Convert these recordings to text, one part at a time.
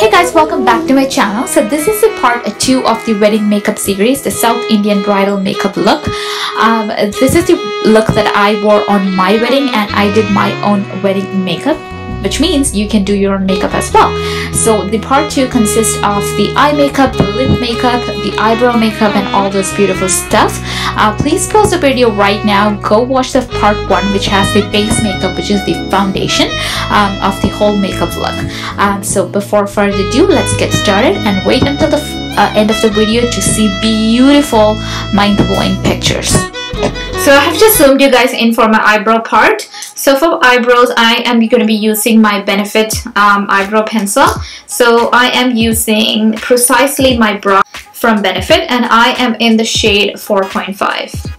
Hey guys, welcome back to my channel. So this is the part 2 of the wedding makeup series, the South Indian bridal makeup look. Um, this is the look that I wore on my wedding and I did my own wedding makeup which means you can do your own makeup as well. So the part 2 consists of the eye makeup, the lip makeup, the eyebrow makeup and all this beautiful stuff. Uh, please pause the video right now, go watch the part 1 which has the base makeup which is the foundation um, of the whole makeup look. Um, so before further ado, let's get started and wait until the uh, end of the video to see beautiful mind-blowing pictures. So I have just zoomed you guys in for my eyebrow part. So for eyebrows, I am going to be using my Benefit um, eyebrow pencil. So I am using precisely my brow from Benefit and I am in the shade 4.5.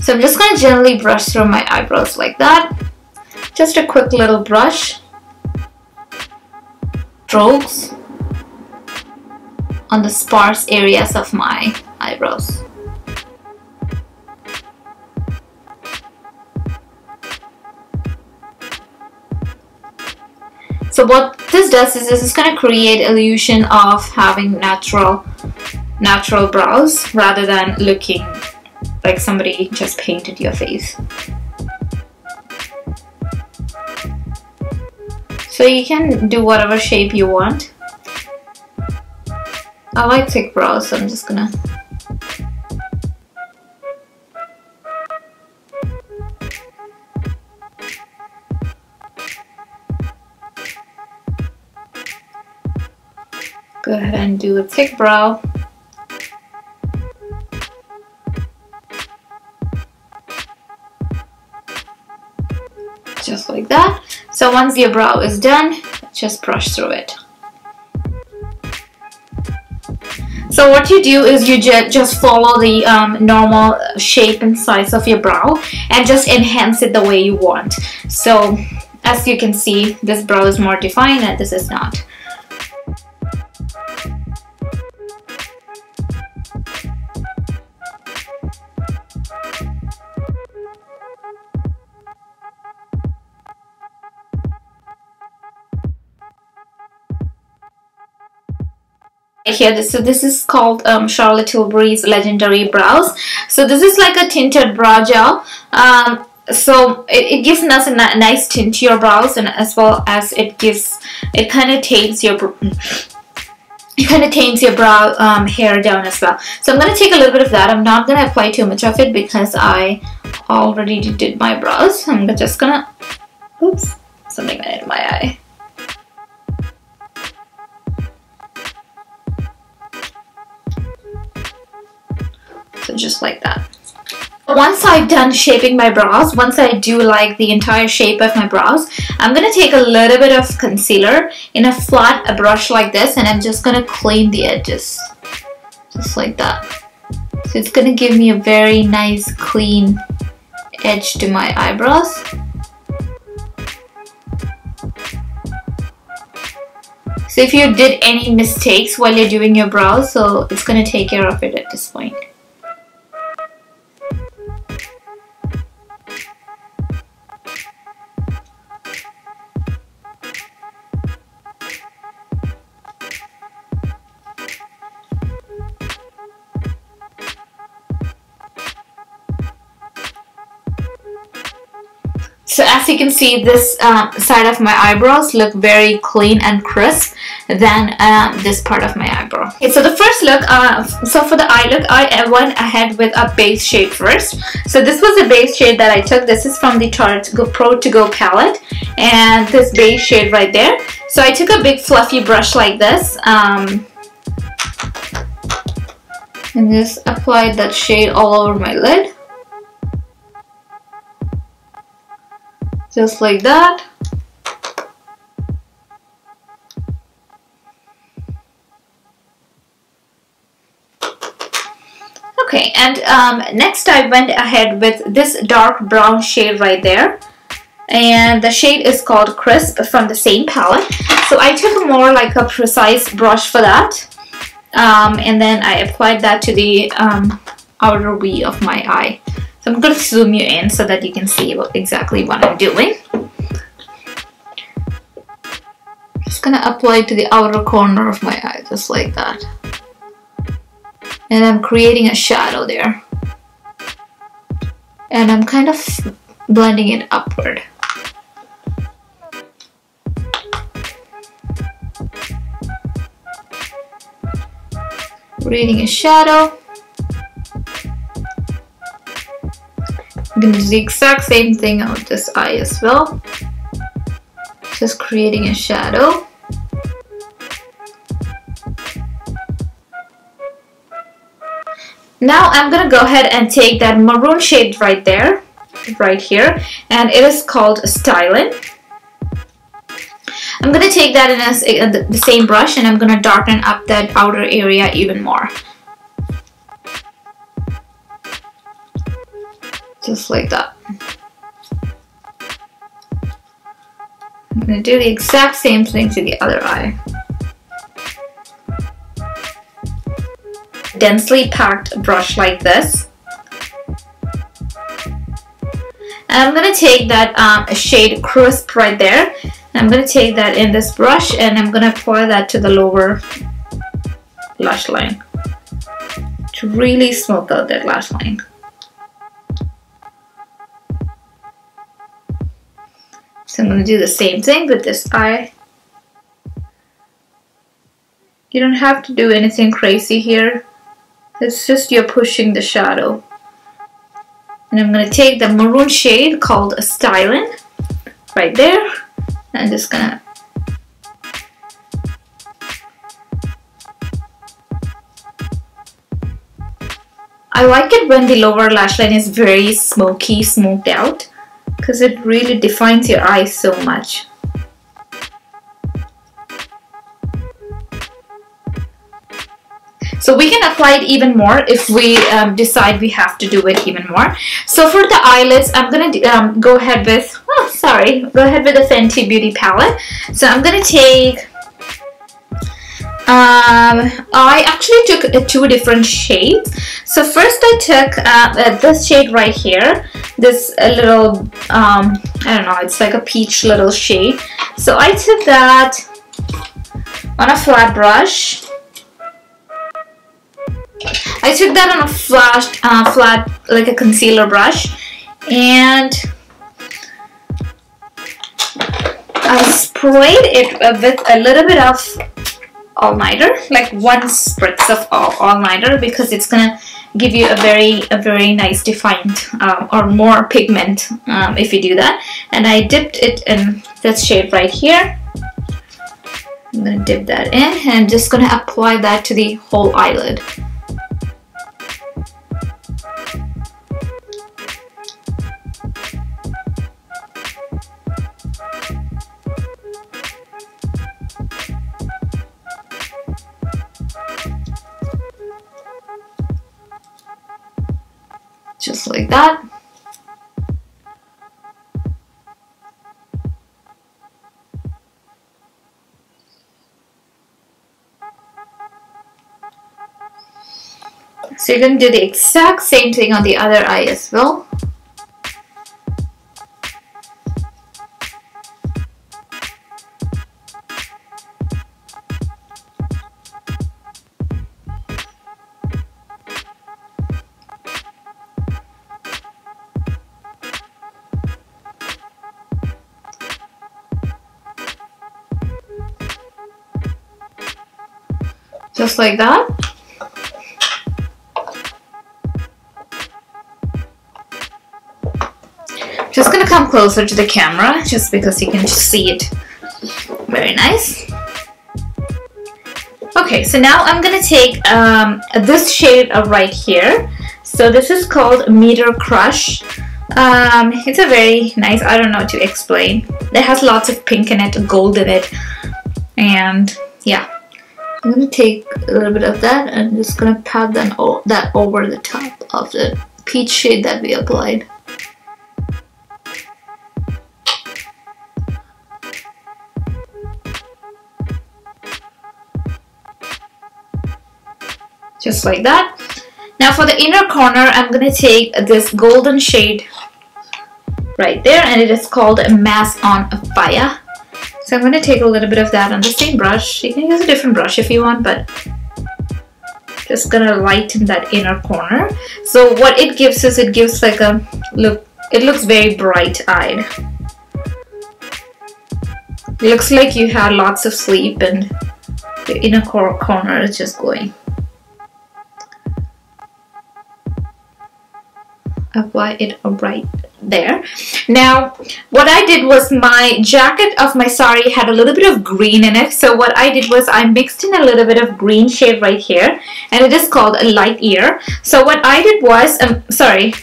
So I'm just going to gently brush through my eyebrows like that. Just a quick little brush. Strokes on the sparse areas of my eyebrows. So what this does is this is going to create illusion of having natural natural brows rather than looking like somebody just painted your face. So you can do whatever shape you want. I like thick brows so I'm just gonna go ahead and do a thick brow. Just like that. So once your brow is done, just brush through it. So what you do is you ju just follow the um, normal shape and size of your brow and just enhance it the way you want. So as you can see, this brow is more defined and this is not. Here so this is called um, Charlotte Tilbury's legendary brows. So this is like a tinted brow gel. Um, so it, it, gives us a nice tint to your brows and as well as it gives it kind of tames your it kind of tames your brow um, hair down as well. So I'm going to take a little bit of that. I'm not going to apply too much of it because I already did my brows. I'm just gonna oops something in my eye So just like that. Once I've done shaping my brows, once I do like the entire shape of my brows, I'm going to take a little bit of concealer in a flat a brush like this and I'm just going to clean the edges. Just like that. So it's going to give me a very nice clean edge to my eyebrows. So if you did any mistakes while you're doing your brows, so it's going to take care of it at this point. You can see, this um, side of my eyebrows look very clean and crisp than um, this part of my eyebrow. Okay, so the first look, uh, so for the eye look, I went ahead with a base shade first. So this was the base shade that I took. This is from the Tarte Pro To Go palette. And this base shade right there. So I took a big fluffy brush like this. Um, and just applied that shade all over my lid. Just like that. Okay and um, next I went ahead with this dark brown shade right there. And the shade is called crisp from the same palette. So I took more like a precise brush for that. Um, and then I applied that to the um, outer V of my eye so I'm going to zoom you in so that you can see what, exactly what I'm doing. Just gonna apply to the outer corner of my eye, just like that. And I'm creating a shadow there. And I'm kind of blending it upward. Creating a shadow. I'm gonna do the exact same thing on this eye as well. Just creating a shadow. Now I'm gonna go ahead and take that maroon shade right there, right here, and it is called Styling. I'm gonna take that in a, the same brush and I'm gonna darken up that outer area even more. Just like that. I'm gonna do the exact same thing to the other eye. Densely packed brush like this. And I'm gonna take that um, shade crisp right there. I'm gonna take that in this brush and I'm gonna apply that to the lower lash line to really smoke out that lash line. So I'm going to do the same thing with this eye. You don't have to do anything crazy here. It's just you're pushing the shadow. And I'm going to take the maroon shade called Styling right there. And I'm just going to I like it when the lower lash line is very smoky, smoked out because it really defines your eyes so much. So we can apply it even more if we um, decide we have to do it even more. So for the eyelids, I'm going to um, go ahead with, oh sorry, go ahead with the Fenty Beauty palette. So I'm going to take um, I actually took uh, two different shades. So first I took uh, uh, this shade right here, this uh, little, um, I don't know, it's like a peach little shade. So I took that on a flat brush. I took that on a flat, uh, flat like a concealer brush and I sprayed it with a little bit of all-nighter like one spritz of all-nighter because it's gonna give you a very a very nice defined um, or more pigment um, if you do that. And I dipped it in this shade right here. I'm gonna dip that in and I'm just gonna apply that to the whole eyelid just like that. So you're going to do the exact same thing on the other eye as well. Just like that. Just gonna come closer to the camera just because you can see it very nice. Okay, so now I'm gonna take um, this shade right here. So this is called Meteor Crush. Um, it's a very nice, I don't know to explain. It has lots of pink in it, gold in it, and yeah. I'm gonna take a little bit of that and just gonna pat that, that over the top of the peach shade that we applied. Just like that. Now for the inner corner, I'm gonna take this golden shade right there and it is called a Mask on a Fire. So I'm going to take a little bit of that on the same brush. You can use a different brush if you want, but just gonna lighten that inner corner. So what it gives is it gives like a look, it looks very bright-eyed. Looks like you had lots of sleep and the inner corner is just going. Apply it right there. Now, what I did was my jacket of my sari had a little bit of green in it. So what I did was I mixed in a little bit of green shade right here. And it is called a light year. So what I did was, um, sorry,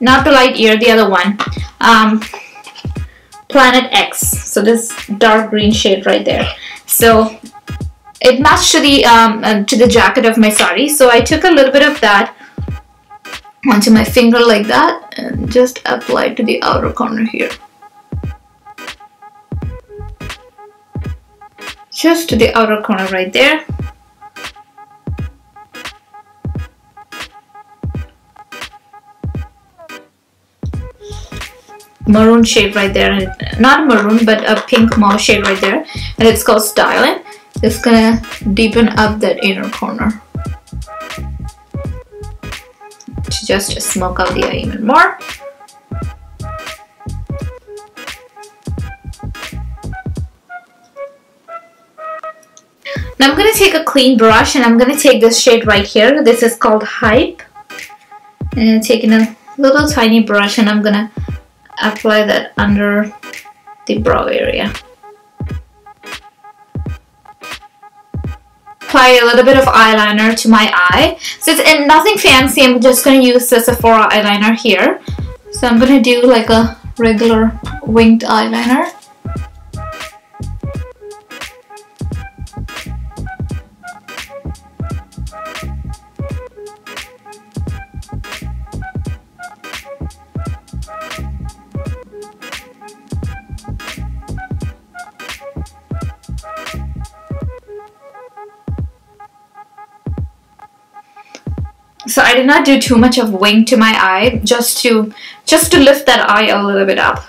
not the light year, the other one. Um, Planet X. So this dark green shade right there. So it matched to the um, uh, to the jacket of my sari. So I took a little bit of that onto my finger like that and just apply to the outer corner here. Just to the outer corner right there. maroon shade right there not maroon but a pink mauve shade right there and it's called styling it's gonna deepen up that inner corner to just smoke out the eye even more. Now I'm going to take a clean brush and I'm going to take this shade right here. This is called Hype. And I'm taking a little tiny brush and I'm going to apply that under the brow area. Apply a little bit of eyeliner to my eye. So it's in nothing fancy. I'm just going to use the Sephora eyeliner here. So I'm going to do like a regular winged eyeliner. So I did not do too much of wing to my eye just to just to lift that eye a little bit up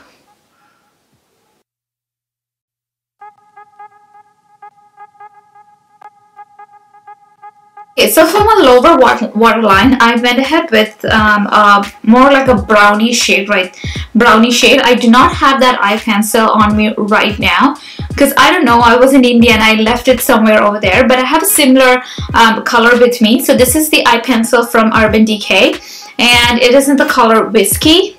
Okay, so for my lower water, waterline, I went ahead with um, uh, more like a brownie shade, right? Brownie shade. I do not have that eye pencil on me right now because I don't know, I was in India and I left it somewhere over there, but I have a similar um, color with me. So this is the eye pencil from Urban Decay and it is in the color Whiskey.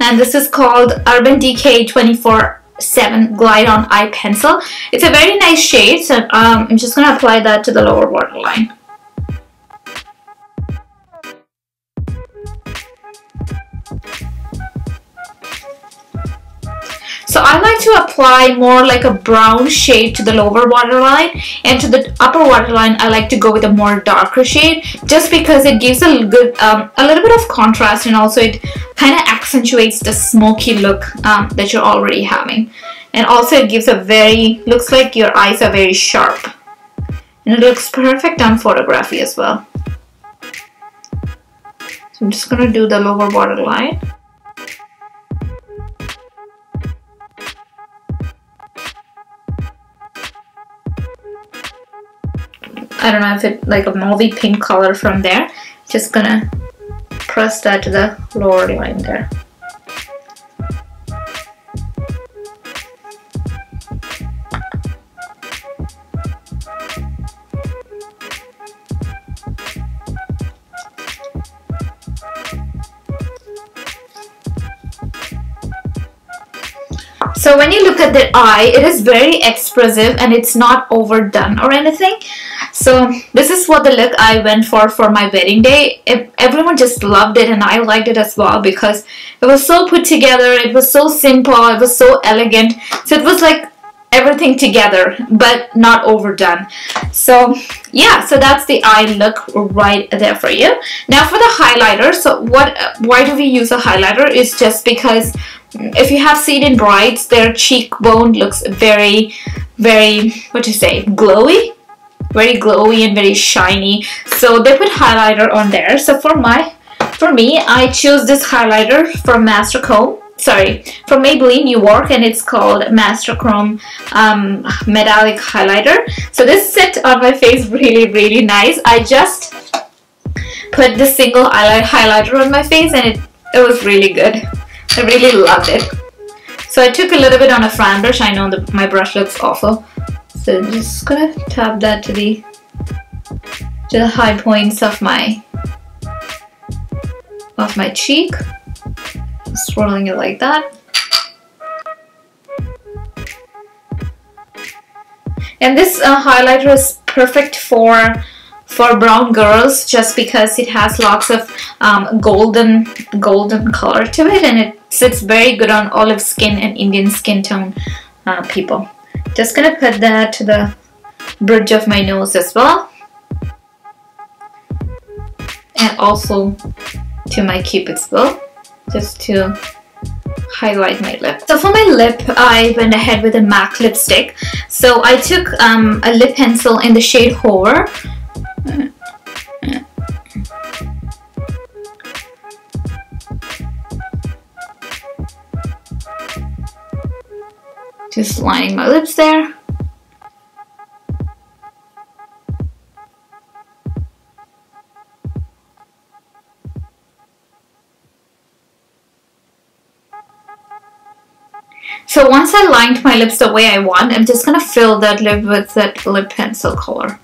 And this is called Urban Decay 24 7 Glide On Eye Pencil. It's a very nice shade, so um, I'm just going to apply that to the lower waterline. I like to apply more like a brown shade to the lower waterline and to the upper waterline I like to go with a more darker shade just because it gives a good um, a little bit of contrast and also it kind of accentuates the smoky look um, that you're already having and also it gives a very looks like your eyes are very sharp and it looks perfect on photography as well. So I'm just gonna do the lower waterline. I don't know if it like a mauvey pink color from there just gonna press that to the lower line there So when you look at the eye, it is very expressive and it's not overdone or anything. So this is what the look I went for for my wedding day. It, everyone just loved it and I liked it as well because it was so put together. It was so simple. It was so elegant. So it was like everything together but not overdone so yeah so that's the eye look right there for you now for the highlighter so what why do we use a highlighter is just because if you have seen in brides, their cheekbone looks very, very, what to say, glowy? Very glowy and very shiny. So they put highlighter on there. So for my, for me, I choose this highlighter from Master Chrome sorry from Maybelline New York and it's called Master Chrome um, Metallic Highlighter. So this set on my face really really nice. I just put the single highlighter on my face and it, it was really good. I really loved it. So I took a little bit on a fan brush I know that my brush looks awful so I'm just gonna tap that to the to the high points of my of my cheek swirling it like that. And this uh, highlighter is perfect for for brown girls just because it has lots of um, golden golden color to it and it sits very good on olive skin and Indian skin tone uh, people. Just gonna put that to the bridge of my nose as well and also to my cupid's bow just to highlight my lip. So for my lip, I went ahead with a MAC lipstick. So I took um, a lip pencil in the shade Hover. Just lining my lips there. So once I lined my lips the way I want, I'm just going to fill that lip with that lip pencil color.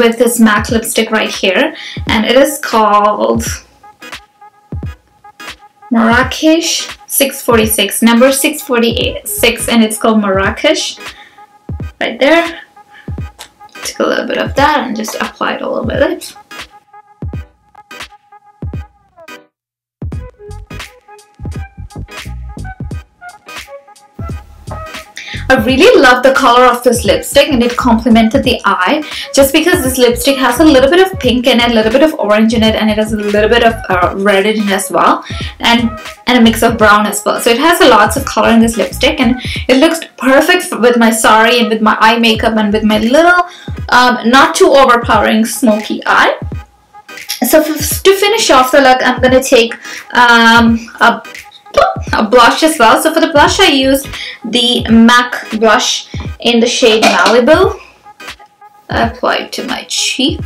With this MAC lipstick right here and it is called Marrakesh 646 number 646 and it's called Marrakesh. Right there. Take a little bit of that and just apply it all over my lips. I really love the color of this lipstick and it complemented the eye just because this lipstick has a little bit of pink in it, a little bit of orange in it and it has a little bit of uh, red in it as well and, and a mix of brown as well. So it has a lots of color in this lipstick and it looks perfect with my sari and with my eye makeup and with my little um, not too overpowering smoky eye. So to finish off the look, I'm going to take um, a a blush as well. So for the blush, I use the MAC blush in the shade Malibu. Applied to my cheek.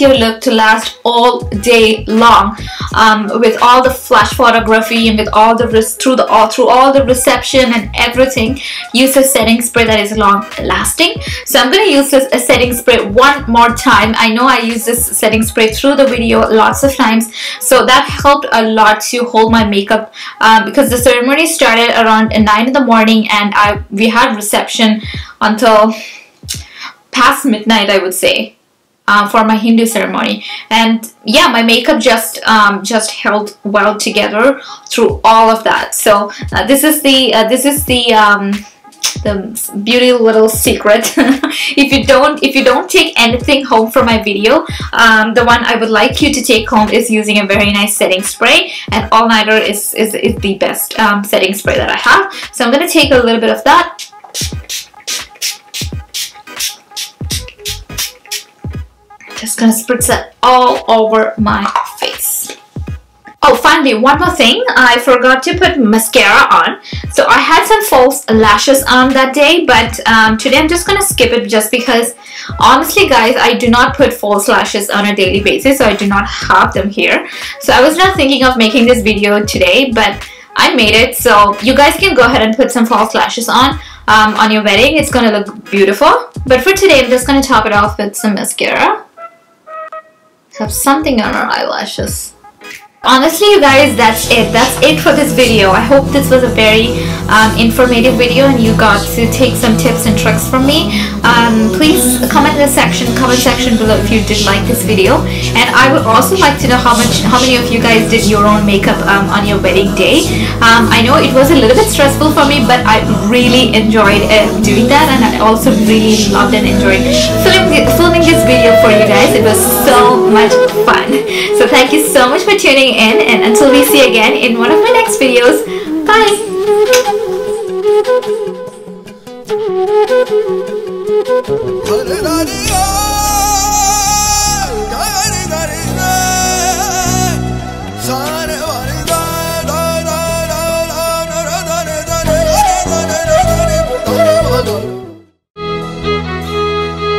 Your look to last all day long um, with all the flash photography and with all the through the all through all the reception and everything use a setting spray that is long lasting so I'm going to use this a setting spray one more time. I know I use this setting spray through the video lots of times so that helped a lot to hold my makeup um, because the ceremony started around 9 in the morning and I we had reception until past midnight I would say uh, for my Hindu ceremony. And yeah my makeup just um, just held well together through all of that. So uh, this is the uh, this is the um, the beauty little secret. If you don't if you don't take anything home from my video um, the one I would like you to take home is using a very nice setting spray and all nighter is, is, is the best um, setting spray that I have. So I'm gonna take a little bit of that just gonna spritz it all over my face. Oh, finally, one more thing. I forgot to put mascara on. So I had some false lashes on that day, but um, today I'm just gonna skip it just because honestly guys, I do not put false lashes on a daily basis, so I do not have them here. So I was not thinking of making this video today, but I made it. So you guys can go ahead and put some false lashes on. Um, on your wedding, it's gonna look beautiful. But for today, I'm just gonna top it off with some mascara have something on our eyelashes. Honestly, you guys, that's it. That's it for this video. I hope this was a very um, informative video and you got to take some tips and tricks from me. Um, please comment in the section, comment section below if you did like this video. And I would also like to know how much, how many of you guys did your own makeup um, on your wedding day. Um, I know it was a little bit stressful for me, but I really enjoyed uh, doing that, and I also really loved and enjoyed filming, filming this video for you guys. It was so much fun. So thank you so much for tuning in, and until we see again in one of my next videos, bye.